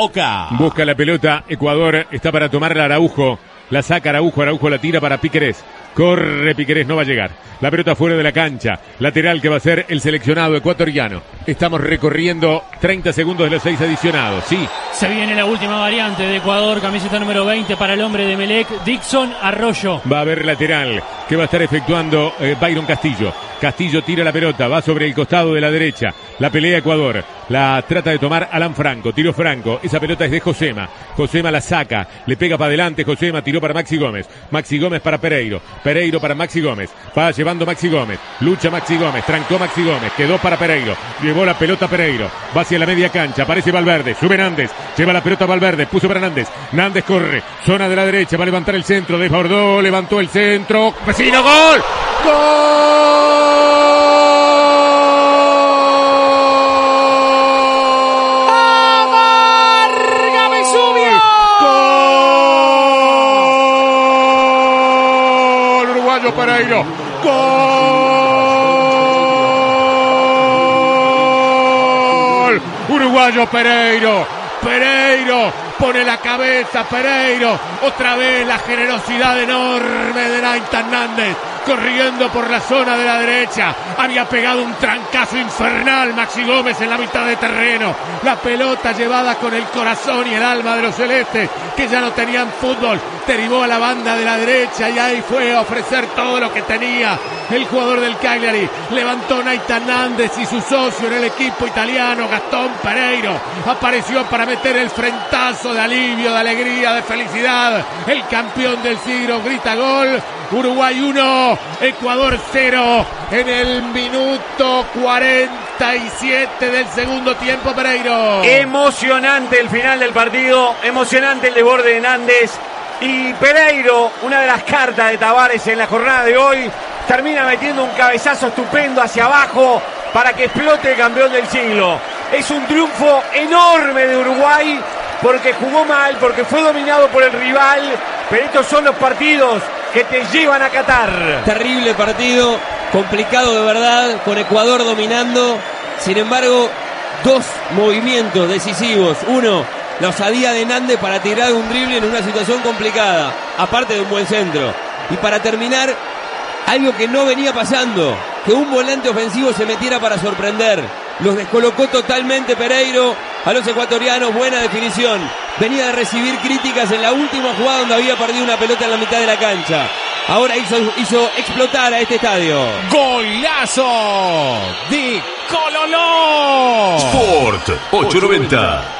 Oca. Busca la pelota, Ecuador está para tomarla Araujo. La saca Araujo, Araujo la tira para Piquerés. Corre Piquerés, no va a llegar. La pelota fuera de la cancha. Lateral que va a ser el seleccionado ecuatoriano. Estamos recorriendo 30 segundos de los seis adicionados. Sí. Se viene la última variante de Ecuador, camiseta número 20 para el hombre de Melec, Dixon Arroyo. Va a haber lateral que va a estar efectuando eh, Byron Castillo. Castillo tira la pelota, va sobre el costado de la derecha. La pelea Ecuador. La trata de tomar Alan Franco. Tiro Franco. Esa pelota es de Josema. Josema la saca. Le pega para adelante. Josema tiró para Maxi Gómez. Maxi Gómez para Pereiro. Pereiro para Maxi Gómez. Va llevando Maxi Gómez. Lucha Maxi Gómez. Trancó Maxi Gómez. Quedó para Pereiro. Llevó la pelota Pereiro. Va hacia la media cancha. Aparece Valverde. Sube Nández. Lleva la pelota Valverde. Puso para Nández. Nández corre. Zona de la derecha. Va a levantar el centro. Desbordó. Levantó el centro. Vecino. Gol. Gol. Uruguayo Pereiro. Gol. Pereiro. Pereiro pone la cabeza Pereiro. Otra vez la generosidad enorme de Naintan Nández. Corriendo por la zona de la derecha. Había pegado un trancazo infernal Maxi Gómez en la mitad de terreno. La pelota llevada con el corazón y el alma de los celestes, que ya no tenían fútbol. Derivó a la banda de la derecha y ahí fue a ofrecer todo lo que tenía. El jugador del Cagliari levantó Naita Nández y su socio en el equipo italiano, Gastón Pereiro. Apareció para meter el frentazo de alivio, de alegría, de felicidad. El campeón del siglo grita gol. Uruguay 1, Ecuador 0 en el minuto 47 del segundo tiempo, Pereiro. Emocionante el final del partido, emocionante el desborde de Nández. Y Pereiro, una de las cartas de Tavares en la jornada de hoy, termina metiendo un cabezazo estupendo hacia abajo para que explote el campeón del siglo. Es un triunfo enorme de Uruguay porque jugó mal, porque fue dominado por el rival, pero estos son los partidos que te llevan a Qatar. Terrible partido, complicado de verdad, con Ecuador dominando. Sin embargo, dos movimientos decisivos. Uno, la osadía de Nández para tirar un drible en una situación complicada, aparte de un buen centro. Y para terminar, algo que no venía pasando, que un volante ofensivo se metiera para sorprender. Los descolocó totalmente Pereiro a los ecuatorianos, buena definición. Venía de recibir críticas en la última jugada donde había perdido una pelota en la mitad de la cancha. Ahora hizo, hizo explotar a este estadio. Golazo de Cololó. Sport 890.